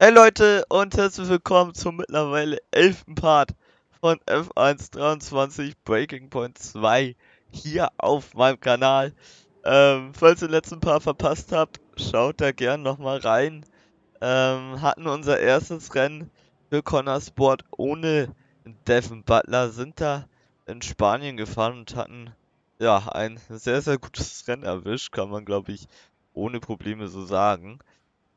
Hey Leute und herzlich willkommen zum mittlerweile elften Part von F1 23 Breaking Point 2 hier auf meinem Kanal. Ähm, falls ihr den letzten Part verpasst habt, schaut da gern nochmal rein. Ähm, hatten unser erstes Rennen für Connor Sport ohne Devin Butler, sind da in Spanien gefahren und hatten ja ein sehr, sehr gutes Rennen erwischt, kann man glaube ich ohne Probleme so sagen.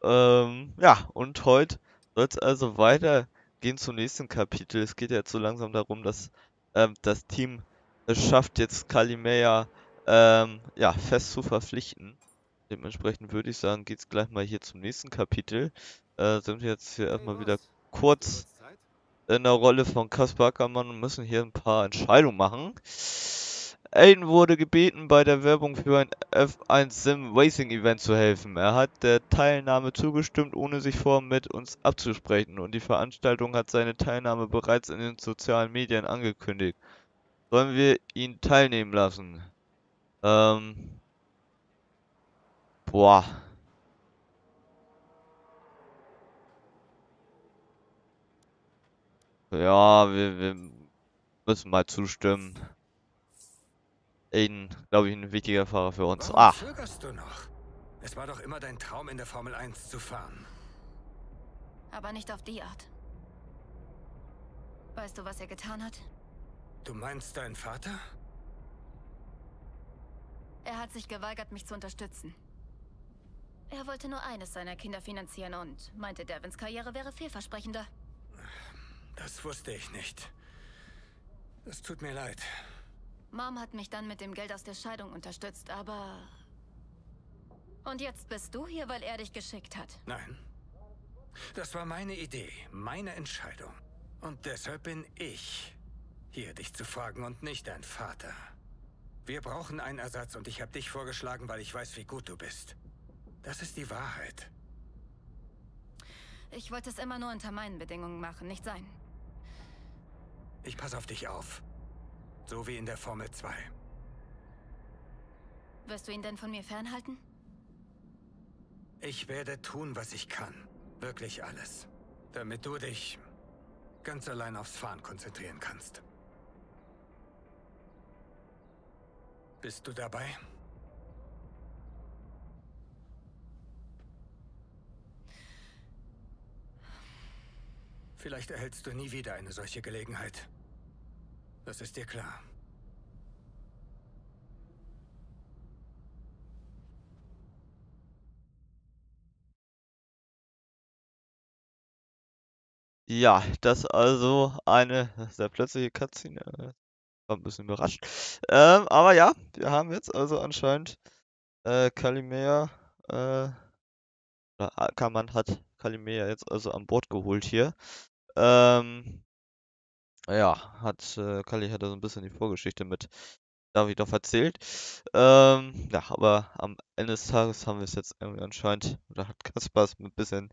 Ähm, ja, und heute soll es also weitergehen zum nächsten Kapitel. Es geht jetzt so langsam darum, dass ähm, das Team es schafft, jetzt Kalimea ähm, ja, fest zu verpflichten. Dementsprechend würde ich sagen, geht es gleich mal hier zum nächsten Kapitel. Äh, sind wir jetzt hier erstmal wieder kurz in der Rolle von Kaspar Ackermann und müssen hier ein paar Entscheidungen machen. Aiden wurde gebeten, bei der Werbung für ein F1 Sim Racing Event zu helfen. Er hat der Teilnahme zugestimmt, ohne sich vorher mit uns abzusprechen und die Veranstaltung hat seine Teilnahme bereits in den sozialen Medien angekündigt. Sollen wir ihn teilnehmen lassen? Ähm. Boah. Ja, wir, wir müssen mal zustimmen. Aiden, glaube ich, ein wichtiger Fahrer für uns. Warum Ah, zögerst du noch? Es war doch immer dein Traum, in der Formel 1 zu fahren. Aber nicht auf die Art. Weißt du, was er getan hat? Du meinst deinen Vater? Er hat sich geweigert, mich zu unterstützen. Er wollte nur eines seiner Kinder finanzieren und meinte, Devins Karriere wäre vielversprechender. Das wusste ich nicht. Es tut mir leid. Mom hat mich dann mit dem Geld aus der Scheidung unterstützt, aber... Und jetzt bist du hier, weil er dich geschickt hat. Nein. Das war meine Idee, meine Entscheidung. Und deshalb bin ich hier, dich zu fragen und nicht dein Vater. Wir brauchen einen Ersatz und ich habe dich vorgeschlagen, weil ich weiß, wie gut du bist. Das ist die Wahrheit. Ich wollte es immer nur unter meinen Bedingungen machen, nicht sein. Ich passe auf dich auf. So wie in der Formel 2. Wirst du ihn denn von mir fernhalten? Ich werde tun, was ich kann. Wirklich alles. Damit du dich ganz allein aufs Fahren konzentrieren kannst. Bist du dabei? Vielleicht erhältst du nie wieder eine solche Gelegenheit. Das ist dir klar. ja, das also eine sehr plötzliche Cutscene. War ein bisschen überrascht. Ähm, aber ja, wir haben jetzt also anscheinend äh, Kalimea, äh, oder Ackermann hat Kalimea jetzt also an Bord geholt hier. Ähm, ja, hat, äh, Kali hat da so ein bisschen die Vorgeschichte mit Davidoff erzählt. Ähm, ja, aber am Ende des Tages haben wir es jetzt irgendwie anscheinend, oder hat Kaspar es mit ein bisschen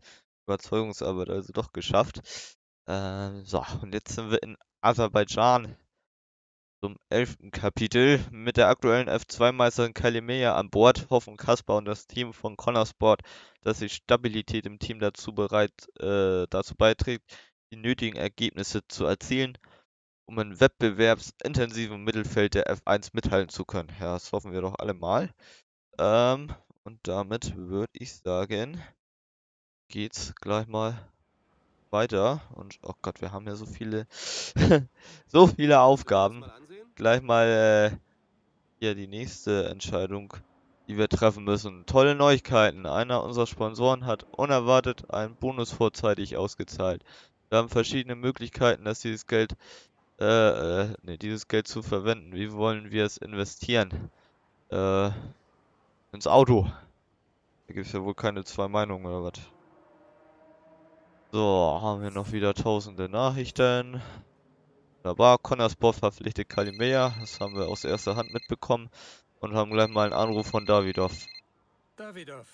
Überzeugungsarbeit also doch geschafft. Ähm, so, und jetzt sind wir in Aserbaidschan zum elften Kapitel mit der aktuellen F2-Meisterin Kalimea an Bord hoffen Kaspar und das Team von Connor Sport, dass die Stabilität im Team dazu bereit, äh, dazu beiträgt, die nötigen Ergebnisse zu erzielen, um im wettbewerbsintensiven Mittelfeld der F1 mithalten zu können. Ja, das hoffen wir doch alle mal. Ähm, und damit würde ich sagen, geht's gleich mal weiter. Und oh Gott, wir haben ja so viele, so viele Aufgaben. Gleich mal äh, hier die nächste Entscheidung, die wir treffen müssen. Tolle Neuigkeiten. Einer unserer Sponsoren hat unerwartet einen Bonus vorzeitig ausgezahlt. Wir haben verschiedene Möglichkeiten, dass dieses Geld, äh, äh, nee, dieses Geld zu verwenden. Wie wollen wir es investieren? Äh, ins Auto. Da gibt es ja wohl keine zwei Meinungen oder was. So, haben wir noch wieder tausende Nachrichten. Wunderbar, Connorsport verpflichtet Kalimea. Das haben wir aus erster Hand mitbekommen. Und haben gleich mal einen Anruf von Davidov. Davidov,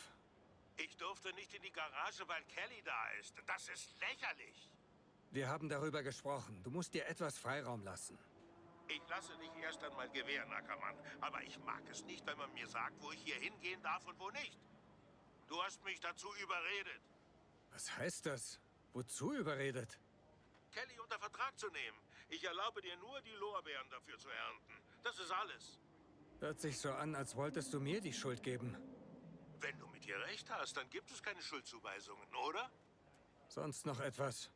Ich durfte nicht in die Garage, weil Kelly da ist. Das ist lächerlich. Wir haben darüber gesprochen. Du musst dir etwas Freiraum lassen. Ich lasse dich erst einmal gewähren, Ackermann. Aber ich mag es nicht, wenn man mir sagt, wo ich hier hingehen darf und wo nicht. Du hast mich dazu überredet. Was heißt das? Wozu überredet? Kelly unter Vertrag zu nehmen. Ich erlaube dir nur, die Lorbeeren dafür zu ernten. Das ist alles. Hört sich so an, als wolltest du mir die Schuld geben. Wenn du mit ihr recht hast, dann gibt es keine Schuldzuweisungen, oder? Sonst noch etwas?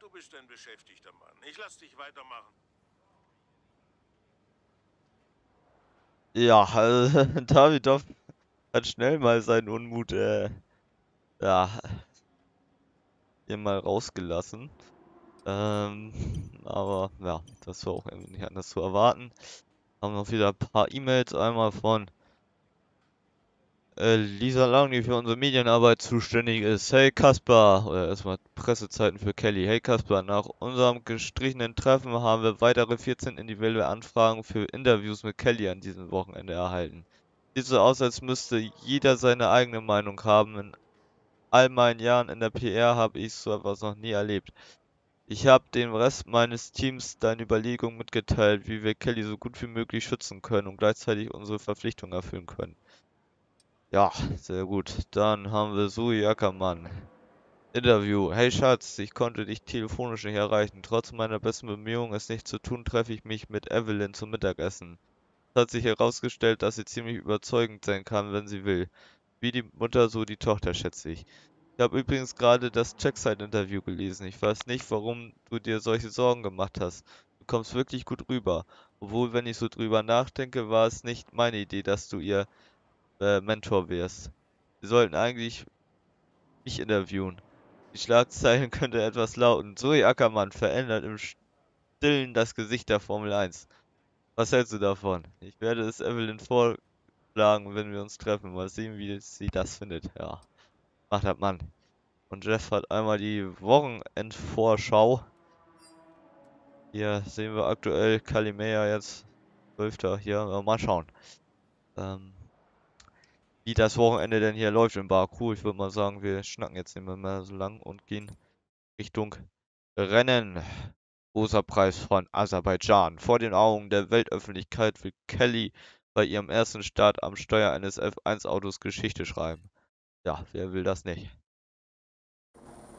Du bist ein beschäftigter Mann. Ich lass dich weitermachen. Ja, also Davidoff hat schnell mal seinen Unmut, äh, ja, hier mal rausgelassen. Ähm, aber ja, das war auch irgendwie nicht anders zu erwarten. Haben noch wieder ein paar E-Mails, einmal von Lisa Lang, die für unsere Medienarbeit zuständig ist. Hey Kasper, oder erstmal Pressezeiten für Kelly. Hey Kasper, nach unserem gestrichenen Treffen haben wir weitere 14 individuelle Anfragen für Interviews mit Kelly an diesem Wochenende erhalten. Sieht so aus, als müsste jeder seine eigene Meinung haben. In all meinen Jahren in der PR habe ich so etwas noch nie erlebt. Ich habe dem Rest meines Teams deine Überlegungen mitgeteilt, wie wir Kelly so gut wie möglich schützen können und gleichzeitig unsere Verpflichtungen erfüllen können. Ja, sehr gut. Dann haben wir Sui Ackermann. Interview. Hey Schatz, ich konnte dich telefonisch nicht erreichen. Trotz meiner besten Bemühungen, es nicht zu tun, treffe ich mich mit Evelyn zum Mittagessen. Es hat sich herausgestellt, dass sie ziemlich überzeugend sein kann, wenn sie will. Wie die Mutter, so die Tochter, schätze ich. Ich habe übrigens gerade das Checkside-Interview gelesen. Ich weiß nicht, warum du dir solche Sorgen gemacht hast. Du kommst wirklich gut rüber. Obwohl, wenn ich so drüber nachdenke, war es nicht meine Idee, dass du ihr äh, Mentor wärst. Sie sollten eigentlich mich interviewen. Die Schlagzeilen könnte etwas lauten. Zoe Ackermann verändert im Stillen das Gesicht der Formel 1. Was hältst du davon? Ich werde es Evelyn vorschlagen, wenn wir uns treffen. Mal sehen, wie sie das findet. Ja, macht das Mann. Und Jeff hat einmal die Wochenendvorschau. Hier sehen wir aktuell Kalimea jetzt 12. Hier, mal schauen. Ähm, wie das Wochenende denn hier läuft in Baku. Ich würde mal sagen, wir schnacken jetzt nicht mehr so lang und gehen Richtung Rennen. Großer Preis von Aserbaidschan. Vor den Augen der Weltöffentlichkeit will Kelly bei ihrem ersten Start am Steuer eines F1-Autos Geschichte schreiben. Ja, wer will das nicht?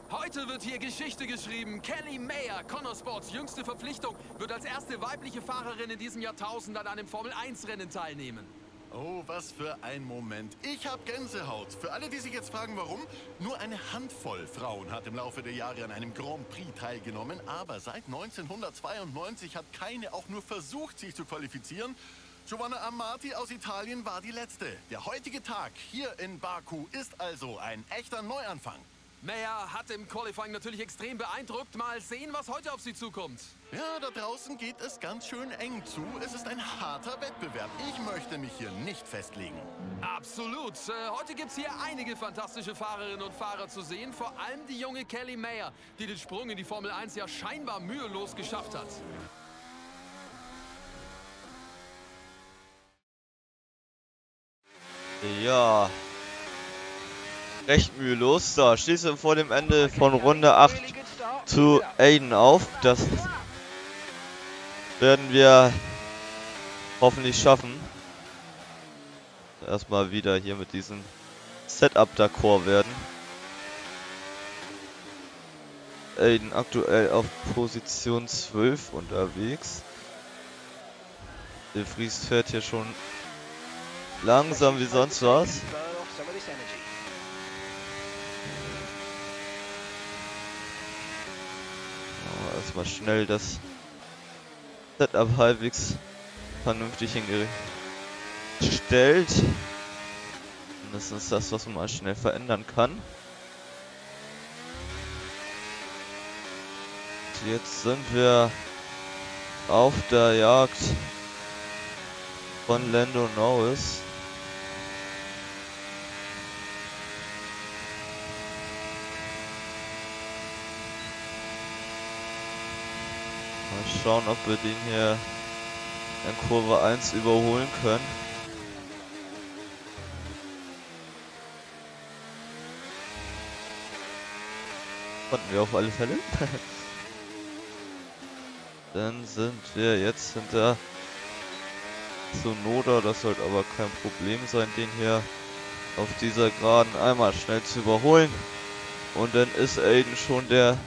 Heute wird hier Geschichte geschrieben. Kelly Mayer, Connor Sports jüngste Verpflichtung, wird als erste weibliche Fahrerin in diesem Jahrtausend an einem Formel-1-Rennen teilnehmen. Oh, was für ein Moment. Ich habe Gänsehaut. Für alle, die sich jetzt fragen, warum, nur eine Handvoll Frauen hat im Laufe der Jahre an einem Grand Prix teilgenommen. Aber seit 1992 hat keine auch nur versucht, sich zu qualifizieren. Giovanna Amati aus Italien war die letzte. Der heutige Tag hier in Baku ist also ein echter Neuanfang. Meyer hat im Qualifying natürlich extrem beeindruckt. Mal sehen, was heute auf sie zukommt. Ja, da draußen geht es ganz schön eng zu. Es ist ein harter Wettbewerb. Ich möchte mich hier nicht festlegen. Absolut. Äh, heute gibt es hier einige fantastische Fahrerinnen und Fahrer zu sehen. Vor allem die junge Kelly Mayer, die den Sprung in die Formel 1 ja scheinbar mühelos geschafft hat. Ja, recht mühelos. So, schließe vor dem Ende von Runde 8 zu Aiden auf. Das werden wir hoffentlich schaffen. Erstmal wieder hier mit diesem Setup d'accord werden. Aiden aktuell auf Position 12 unterwegs. Der Fries fährt hier schon langsam wie sonst was. Erstmal schnell das Setup halbwegs vernünftig hingestellt. Das ist das, was man mal schnell verändern kann. Und jetzt sind wir auf der Jagd von Lando Norris. Mal schauen, ob wir den hier in Kurve 1 überholen können. Konnten wir auf alle Fälle. Dann sind wir jetzt hinter Sonoda. Das sollte aber kein Problem sein, den hier auf dieser Geraden einmal schnell zu überholen. Und dann ist Aiden schon der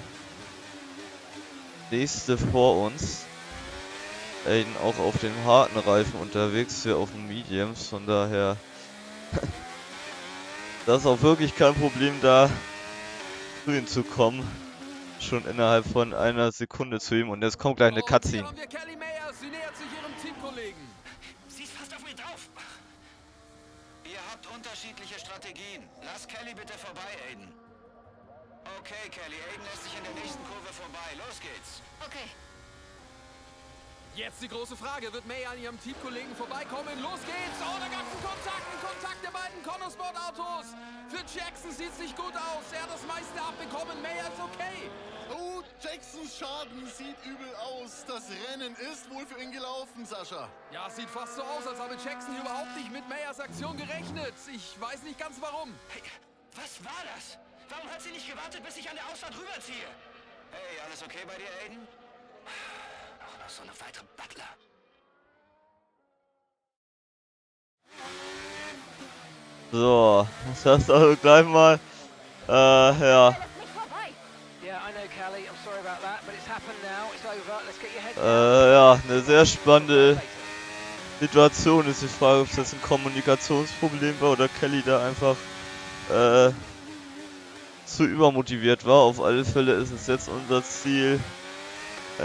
nächste vor uns. Aiden auch auf dem harten Reifen unterwegs, wir auf dem Mediums, von daher das ist auch wirklich kein Problem da zu ihm zu kommen. Schon innerhalb von einer Sekunde zu ihm und jetzt kommt gleich eine hier Cutscene. Ihr habt unterschiedliche Strategien. Lass Kelly bitte vorbei, Aiden. Okay, Kelly. Aiden lässt sich in der nächsten Kurve vorbei. Los geht's. Okay. Jetzt die große Frage, wird May an ihrem Teamkollegen vorbeikommen? Los geht's! Oh, da gab's einen Kontakt, einen Kontakt der beiden Connosport-Autos! Für Jackson sieht's nicht gut aus, er hat das meiste abbekommen, Mayer ist okay! Oh, Jacksons Schaden sieht übel aus. Das Rennen ist wohl für ihn gelaufen, Sascha. Ja, es sieht fast so aus, als habe Jackson überhaupt nicht mit Mayers Aktion gerechnet. Ich weiß nicht ganz warum. Hey, was war das? Warum hat sie nicht gewartet, bis ich an der Ausfahrt rüberziehe? Hey, alles okay bei dir, Aiden? Auch noch so eine weitere Butler. So, das heißt also gleich mal, äh, ja, äh, ja, eine sehr spannende Situation ist die Frage, ob es jetzt ein Kommunikationsproblem war oder Kelly da einfach äh, zu übermotiviert war. Auf alle Fälle ist es jetzt unser Ziel,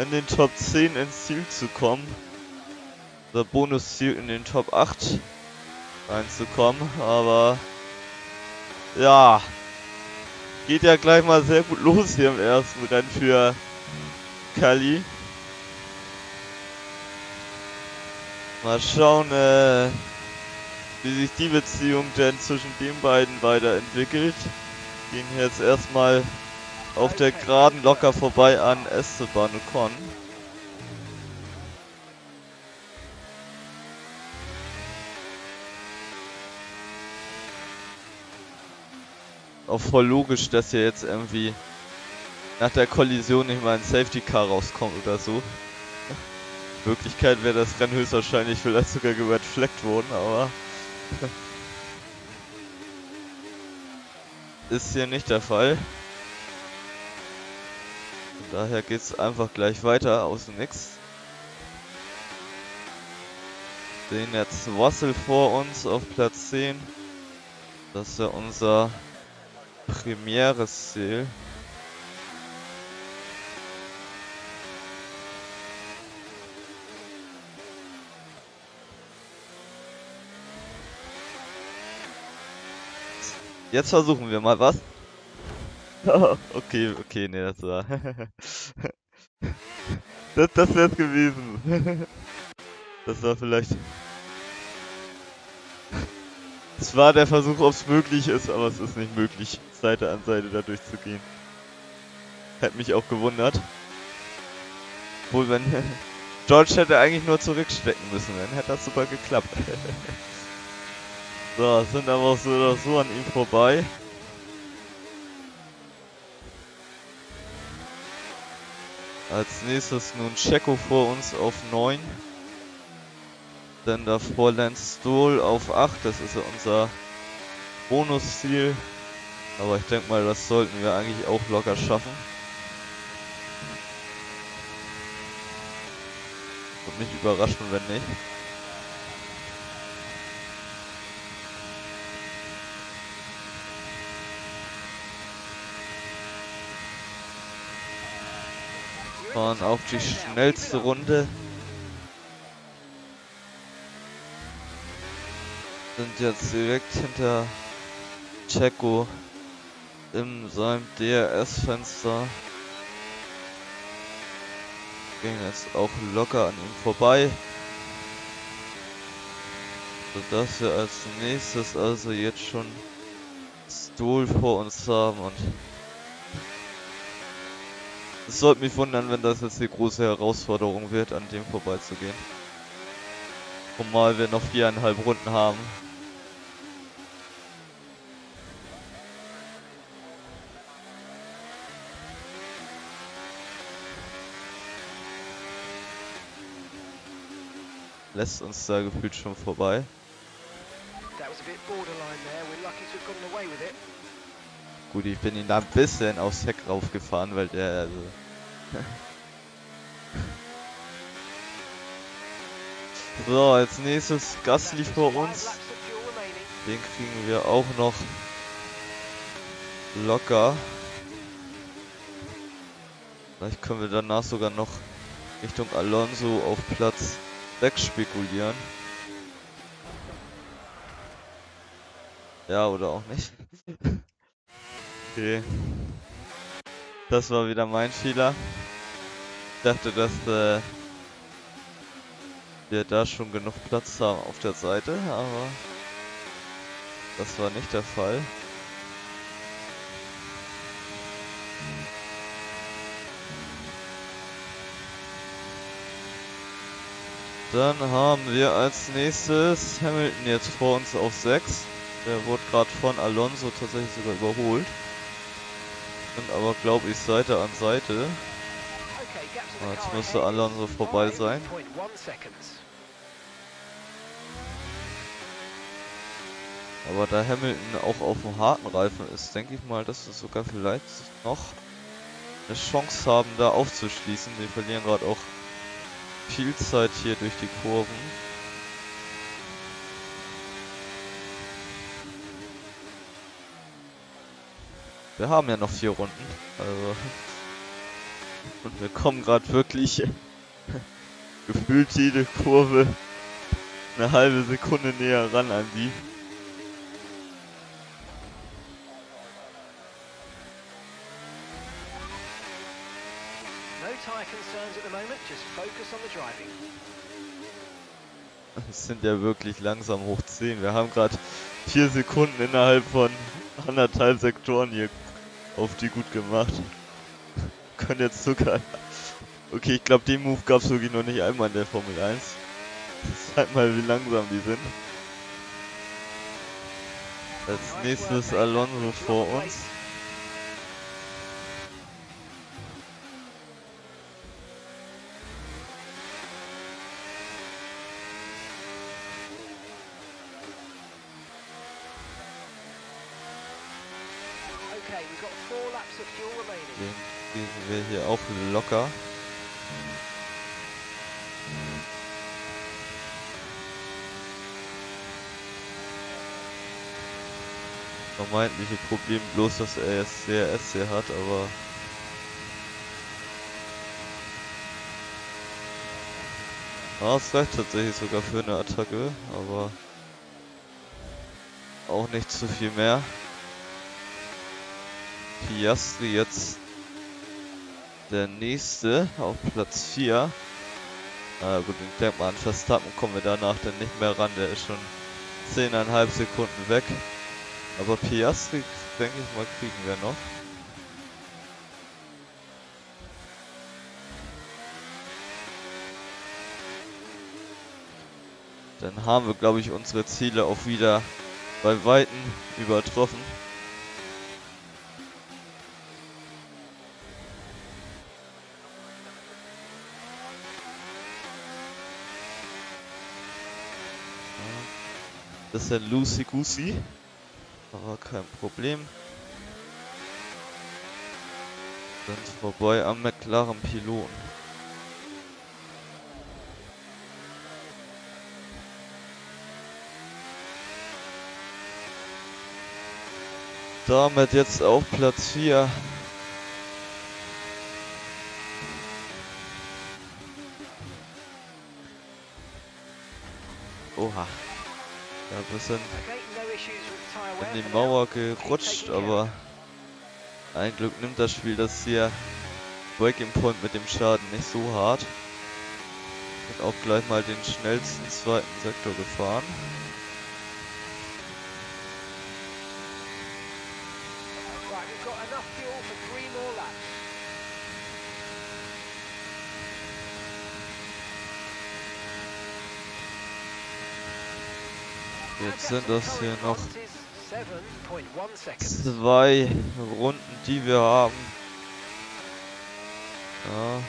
in den Top 10 ins Ziel zu kommen. Unser Bonusziel in den Top 8 reinzukommen, aber ja, geht ja gleich mal sehr gut los hier im ersten Rennen für Kelly. Mal schauen, äh, wie sich die Beziehung denn zwischen den beiden weiterentwickelt. Gehen jetzt erstmal auf der Geraden locker vorbei an Esteban Ocon. Auch voll logisch, dass hier jetzt irgendwie nach der Kollision nicht mal ein Safety Car rauskommt oder so. In Wirklichkeit wäre das Rennen höchstwahrscheinlich vielleicht sogar gefleckt worden, aber ist hier nicht der Fall. Von daher geht's einfach gleich weiter aus dem Nix. Sehen jetzt Wassel vor uns auf Platz 10. Das ist ja unser primäres Ziel. Jetzt versuchen wir mal was. okay, okay, nee, das war. das das wär's gewesen. das war vielleicht. Es war der Versuch, ob es möglich ist, aber es ist nicht möglich, Seite an Seite da durchzugehen. Hätte mich auch gewundert. Obwohl, wenn. George hätte eigentlich nur zurückstecken müssen, dann hätte das super geklappt. So, sind aber so oder so an ihm vorbei. Als nächstes nun Checo vor uns auf 9. Dann davor Lance Stoll auf 8. Das ist ja unser Bonusziel. Aber ich denke mal, das sollten wir eigentlich auch locker schaffen. Und mich überraschen, wenn nicht. Fahren auf die schnellste Runde. Sind jetzt direkt hinter Checo in seinem DRS-Fenster. Gehen jetzt auch locker an ihm vorbei. Sodass wir als nächstes also jetzt schon Stool vor uns haben und es sollte mich wundern, wenn das jetzt die große Herausforderung wird, an dem vorbeizugehen. Zumal wir noch viereinhalb Runden haben. Lässt uns da gefühlt schon vorbei. That was a bit borderline there. We're lucky to have gotten away with it. Gut, ich bin ihn da ein bisschen aufs Heck raufgefahren, weil der also So, als nächstes Gasly vor uns. Den kriegen wir auch noch locker. Vielleicht können wir danach sogar noch Richtung Alonso auf Platz 6 spekulieren. Ja, oder auch nicht. okay. Das war wieder mein Fehler. Ich dachte, dass äh, wir da schon genug Platz haben auf der Seite, aber das war nicht der Fall. Dann haben wir als nächstes Hamilton jetzt vor uns auf 6. Der wurde gerade von Alonso tatsächlich sogar überholt. Sind aber, glaube ich, Seite an Seite. Jetzt müsste Alonso vorbei sein. 5.1 seconds. Aber da Hamilton auch auf dem harten Reifen ist, denke ich mal, dass wir sogar vielleicht noch eine Chance haben, da aufzuschließen. Wir verlieren gerade auch viel Zeit hier durch die Kurven. Wir haben ja noch vier Runden, also und wir kommen gerade wirklich gefühlt jede Kurve eine halbe Sekunde näher ran an die. Es sind ja wirklich langsam hoch 10. Wir haben gerade vier Sekunden innerhalb von anderthalb Sektoren hier auf die gut gemacht. Können jetzt sogar. Okay, ich glaube, den Move gab es wirklich noch nicht einmal in der Formel 1. Zeig mal, wie langsam die sind. Als nächstes Alonso vor uns. Okay, we've got four laps of fuel remaining. Den kriegen wir hier auch locker. Vermeintliche Problem bloß, dass er jetzt CRSC hat, aber Ah, es reicht tatsächlich sogar für eine Attacke, aber auch nicht zu viel mehr. Piastri jetzt der nächste auf Platz 4. Na gut, ich denke mal an Verstappen kommen wir danach dann nicht mehr ran, der ist schon 10,5 Sekunden weg. Aber Piastri, denke ich mal, kriegen wir noch. Dann haben wir, glaube ich, unsere Ziele auch wieder bei Weitem übertroffen. Das ist ja Lucy Goosey. Aber kein Problem. Sind vorbei am McLaren Piloten. Damit jetzt auf Platz 4. Oha. Ja, ein bisschen in die. Mauer gerutscht, aber ein Glück nimmt das Spiel das hier Breaking Point mit dem Schaden nicht so hart. Und auch gleich mal den schnellsten zweiten Sektor gefahren. Jetzt sind das hier noch 7.1 seconds. zwei Runden, die wir haben. Ja,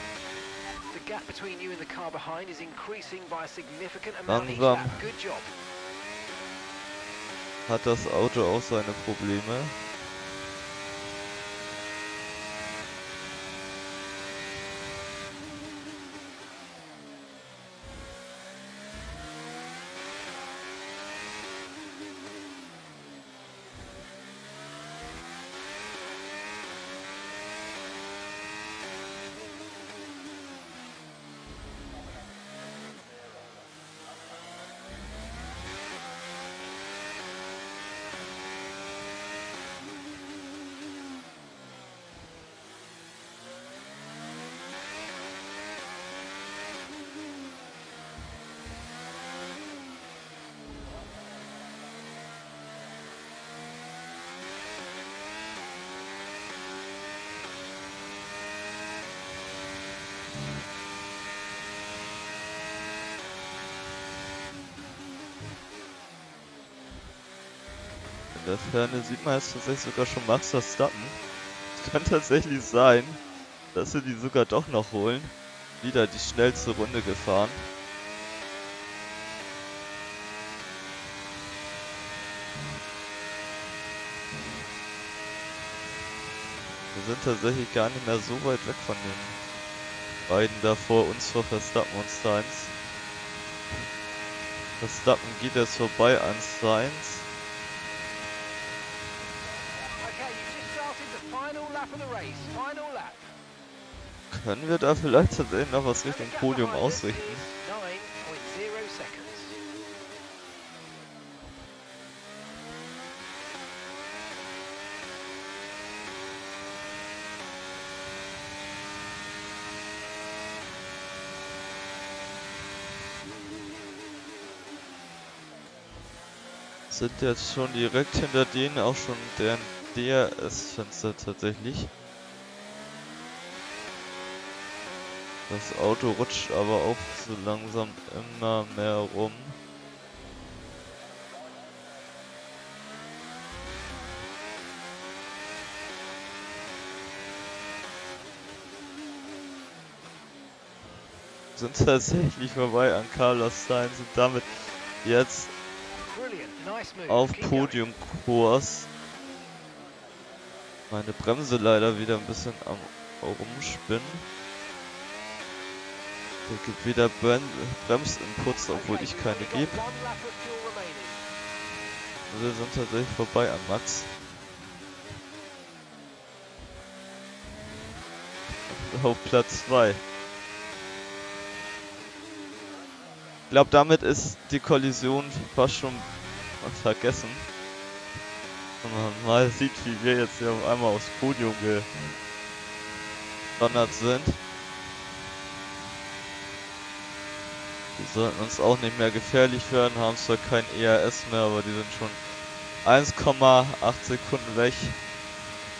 Langsam. hat das Auto auch seine Probleme. Der Ferne sieht man jetzt tatsächlich sogar schon Max Verstappen. Es kann tatsächlich sein, dass sie die sogar doch noch holen. Wieder die schnellste Runde gefahren. Wir sind tatsächlich gar nicht mehr so weit weg von den beiden da vor uns vor Verstappen und Sainz. Verstappen geht jetzt vorbei an Sainz. Können wir da vielleicht tatsächlich noch was Richtung Podium ausrichten? sind jetzt schon direkt hinter denen auch schon deren DRS-Fenster tatsächlich. Das Auto rutscht aber auch so langsam immer mehr rum. Sind tatsächlich vorbei an Carlos Sainz und damit jetzt auf Podiumkurs. Meine Bremse leider wieder ein bisschen am Rumspinnen. Der gibt wieder Brem Bremsinputs, obwohl ich keine gebe. Wir sind tatsächlich vorbei an Max. Auf Platz 2. Ich glaube, damit ist die Kollision fast schon vergessen. Und man mal sieht, wie wir jetzt hier auf einmal aufs Podium gedonnert sind. Die sollten uns auch nicht mehr gefährlich werden, haben zwar kein ERS mehr, aber die sind schon 1,8 Sekunden weg.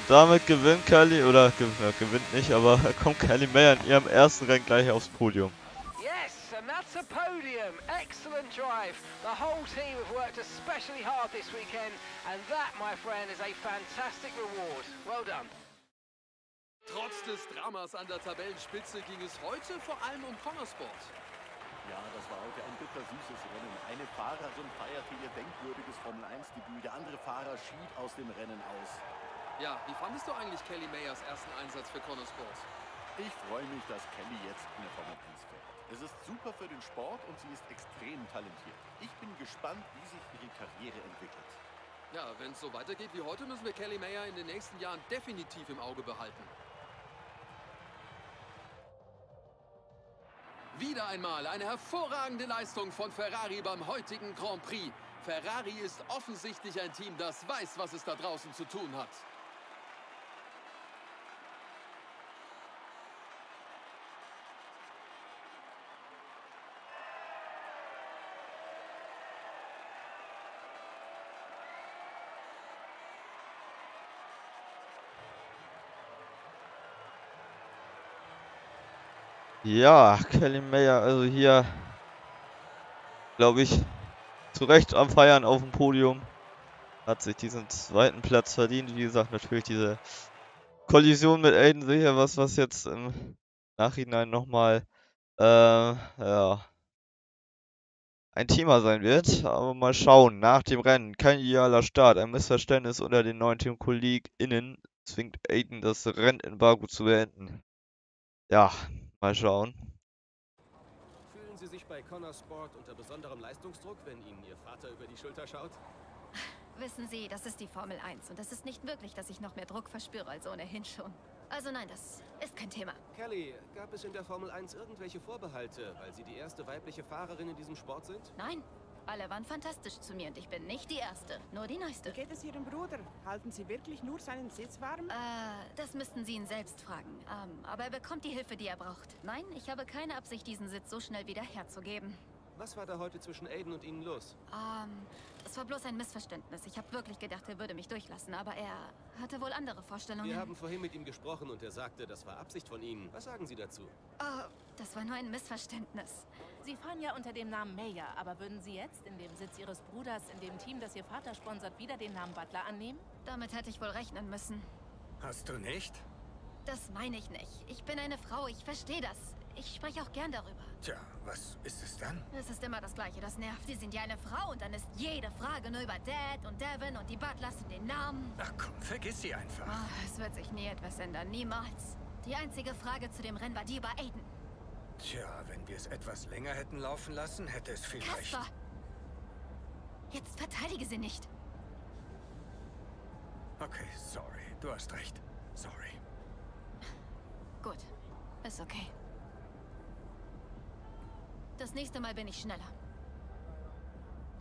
Damit gewinnt Kelly, oder ja, gewinnt nicht, aber kommt Kelly Mayer in ihrem ersten Rennen gleich aufs Podium. That's a podium. Excellent drive. The whole team have worked especially hard this weekend, and that, my friend, is a fantastic reward. Well done. Trotz des Dramas an der Tabellenspitze ging es heute vor allem um Connorsport. Ja, das war heute ein bittersüßes Rennen. Eine Fahrerin feierte ihr denkwürdiges Formel-1-Debüt, der andere Fahrer schied aus dem Rennen aus. Ja, wie fandest du eigentlich Kelly Mayers ersten Einsatz für Connorsport? Ich freue mich, dass Kelly jetzt in der Formel 1 fährt. Es ist super für den Sport und sie ist extrem talentiert. Ich bin gespannt, wie sich ihre Karriere entwickelt. Ja, wenn es so weitergeht wie heute, müssen wir Kelly Mayer in den nächsten Jahren definitiv im Auge behalten. Wieder einmal eine hervorragende Leistung von Ferrari beim heutigen Grand Prix. Ferrari ist offensichtlich ein Team, das weiß, was es da draußen zu tun hat. Ja, Kelly Mayer, also hier, glaube ich, zu Recht am Feiern auf dem Podium. Hat sich diesen zweiten Platz verdient. Wie gesagt, natürlich diese Kollision mit Aiden sicher was, was jetzt im Nachhinein nochmal, äh, ja, ein Thema sein wird. Aber mal schauen. Nach dem Rennen kein idealer Start. Ein Missverständnis unter den neuen TeamkollegInnen zwingt Aiden das Rennen in Baku zu beenden. Ja, Mal schauen. Fühlen Sie sich bei Connor Sport unter besonderem Leistungsdruck, wenn Ihnen Ihr Vater über die Schulter schaut? Wissen Sie, das ist die Formel 1 und es ist nicht wirklich, dass ich noch mehr Druck verspüre als ohnehin schon. Also nein, das ist kein Thema. Kelly, gab es in der Formel 1 irgendwelche Vorbehalte, weil Sie die erste weibliche Fahrerin in diesem Sport sind? Nein, alle waren fantastisch zu mir und ich bin nicht die Erste, nur die Neueste. Wie geht es Ihrem Bruder? Halten Sie wirklich nur seinen Sitz warm? Äh, das müssten Sie ihn selbst fragen. Ähm, aber er bekommt die Hilfe, die er braucht. Nein, ich habe keine Absicht, diesen Sitz so schnell wieder herzugeben. Was war da heute zwischen Aiden und Ihnen los? Ähm, Es war bloß ein Missverständnis. Ich habe wirklich gedacht, er würde mich durchlassen, aber er hatte wohl andere Vorstellungen. Wir haben vorhin mit ihm gesprochen und er sagte, das war Absicht von Ihnen. Was sagen Sie dazu? Oh, das war nur ein Missverständnis. Sie fahren ja unter dem Namen Mayer, aber würden Sie jetzt in dem Sitz Ihres Bruders in dem Team, das Ihr Vater sponsert, wieder den Namen Butler annehmen? Damit hätte ich wohl rechnen müssen. Hast du nicht? Das meine ich nicht. Ich bin eine Frau, ich verstehe das. Ich spreche auch gern darüber. Tja, was ist es dann? Es ist immer das Gleiche, das nervt. Sie sind ja eine Frau und dann ist jede Frage nur über Dad und Devin und die Butlers und den Namen. Ach komm, vergiss sie einfach. Oh, es wird sich nie etwas ändern, niemals. Die einzige Frage zu dem Rennen war die über Aiden. Tja, wenn wir es etwas länger hätten laufen lassen, hätte es vielleicht... Kasper! Jetzt verteidige sie nicht. Okay, sorry. Du hast recht. Sorry. Gut, ist okay. Das nächste Mal bin ich schneller.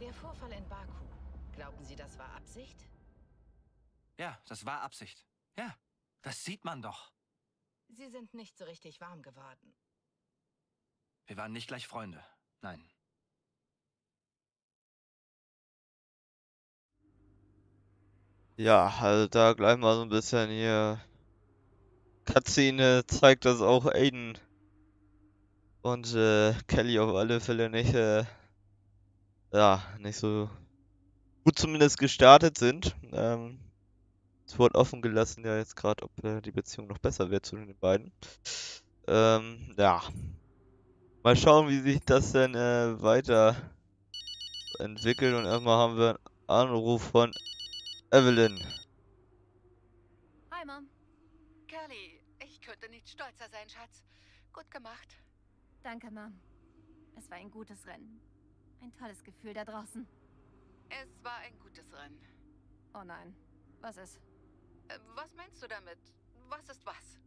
Der Vorfall in Baku. Glauben Sie, das war Absicht? Ja, das war Absicht. Ja, das sieht man doch. Sie sind nicht so richtig warm geworden. Wir waren nicht gleich Freunde. Nein. Ja, also da gleich mal so ein bisschen hier Cutscene zeigt, dass auch Aiden und äh, Kelly auf alle Fälle nicht, äh, ja, nicht so gut zumindest gestartet sind. Ähm, es wurde offen gelassen ja jetzt gerade, ob äh, die Beziehung noch besser wird zwischen den beiden. Ähm, ja. Mal schauen, wie sich das denn äh, weiter entwickelt. Und erstmal haben wir einen Anruf von Evelyn. Hi, Mom. Kelly, ich könnte nicht stolzer sein, Schatz. Gut gemacht. Danke, Mom. Es war ein gutes Rennen. Ein tolles Gefühl da draußen. Es war ein gutes Rennen. Oh nein. Was ist? Äh, was meinst du damit? Was ist was?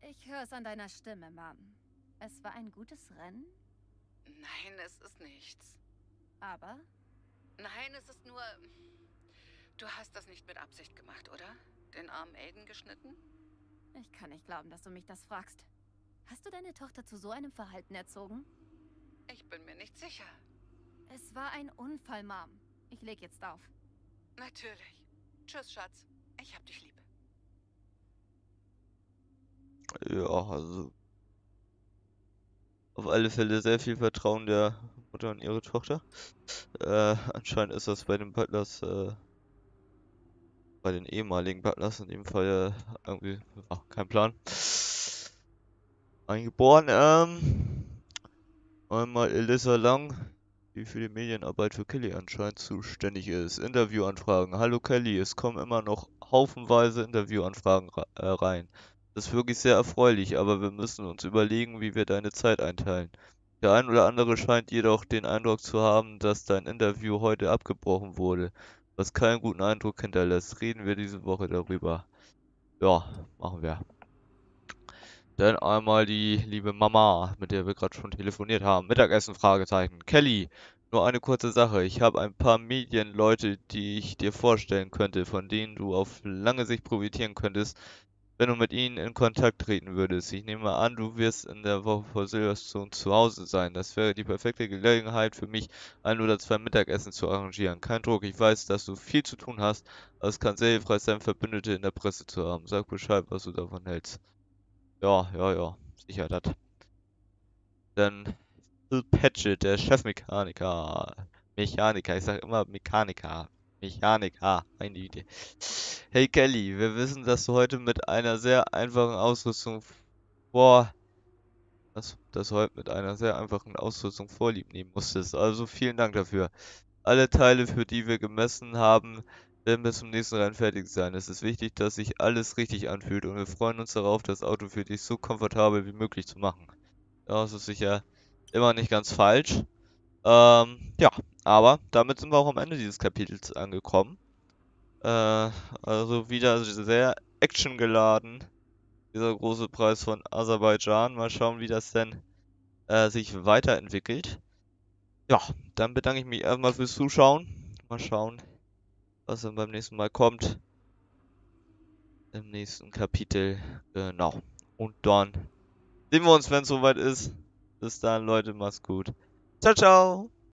Ich höre es an deiner Stimme, Mom. Es war ein gutes Rennen? Nein, es ist nichts. Aber? Nein, es ist nur... Du hast das nicht mit Absicht gemacht, oder? Den armen Aiden geschnitten? Ich kann nicht glauben, dass du mich das fragst. Hast du deine Tochter zu so einem Verhalten erzogen? Ich bin mir nicht sicher. Es war ein Unfall, Mom. Ich leg jetzt auf. Natürlich. Tschüss, Schatz. Ich hab dich lieb. Ja, also auf alle Fälle sehr viel Vertrauen der Mutter und ihre Tochter. Äh, anscheinend ist das bei den Butlers, äh, bei den ehemaligen Butlers in dem Fall äh, irgendwie ach, kein Plan. Eingeboren, ähm, einmal Elissa Lang, die für die Medienarbeit für Kelly anscheinend zuständig ist. Interviewanfragen. Hallo Kelly, es kommen immer noch haufenweise Interviewanfragen äh, rein. Das ist wirklich sehr erfreulich, aber wir müssen uns überlegen, wie wir deine Zeit einteilen. Der ein oder andere scheint jedoch den Eindruck zu haben, dass dein Interview heute abgebrochen wurde, was keinen guten Eindruck hinterlässt. Reden wir diese Woche darüber. Ja, machen wir. Dann einmal die liebe Mama, mit der wir gerade schon telefoniert haben. Mittagessen, Fragezeichen. Kelly, nur eine kurze Sache. Ich habe ein paar Medienleute, die ich dir vorstellen könnte, von denen du auf lange Sicht profitieren könntest, wenn du mit ihnen in Kontakt treten würdest. Ich nehme an, du wirst in der Woche vor Silverstone zu Hause sein. Das wäre die perfekte Gelegenheit für mich, ein oder zwei Mittagessen zu arrangieren. Kein Druck, ich weiß, dass du viel zu tun hast, aber es kann sehr hilfreich sein, Verbündete in der Presse zu haben. Sag Bescheid, was du davon hältst. Ja, ja, ja, sicher das. Dann Phil Patchett, der Chefmechaniker. Mechaniker, ich sag immer Mechaniker. Mechaniker, meine Idee. Hey Kelly, wir wissen, dass du heute mit einer sehr einfachen Ausrüstung vor... dass du heute mit einer sehr einfachen Ausrüstung vorlieb nehmen musstest. Also vielen Dank dafür. Alle Teile, für die wir gemessen haben, werden bis zum nächsten Rennen fertig sein. Es ist wichtig, dass sich alles richtig anfühlt und wir freuen uns darauf, das Auto für dich so komfortabel wie möglich zu machen. Das ist sicher immer nicht ganz falsch. Ähm, ja, aber damit sind wir auch am Ende dieses Kapitels angekommen. Äh, also wieder sehr actiongeladen. Dieser große Preis von Aserbaidschan. Mal schauen, wie das denn äh, sich weiterentwickelt. Ja, dann bedanke ich mich erstmal fürs Zuschauen. Mal schauen, was dann beim nächsten Mal kommt. Im nächsten Kapitel. Genau. Und dann sehen wir uns, wenn es soweit ist. Bis dann, Leute. Macht's gut. Ciao, ciao.